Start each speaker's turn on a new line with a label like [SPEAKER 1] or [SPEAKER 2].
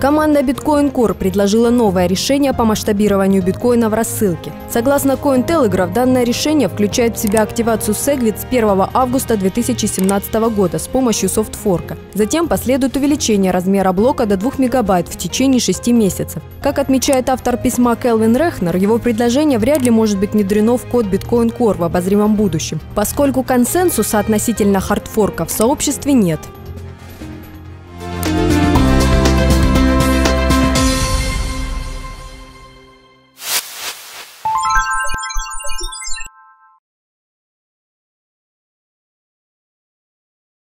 [SPEAKER 1] Команда Bitcoin Core предложила новое решение по масштабированию биткоина в рассылке. Согласно Cointelegraph, данное решение включает в себя активацию Segwit с 1 августа 2017 года с помощью софтфорка. Затем последует увеличение размера блока до 2 мегабайт в течение 6 месяцев. Как отмечает автор письма Келвин Рехнер, его предложение вряд ли может быть внедрено в код Bitcoin Core в обозримом будущем, поскольку консенсуса относительно хардфорка в сообществе нет.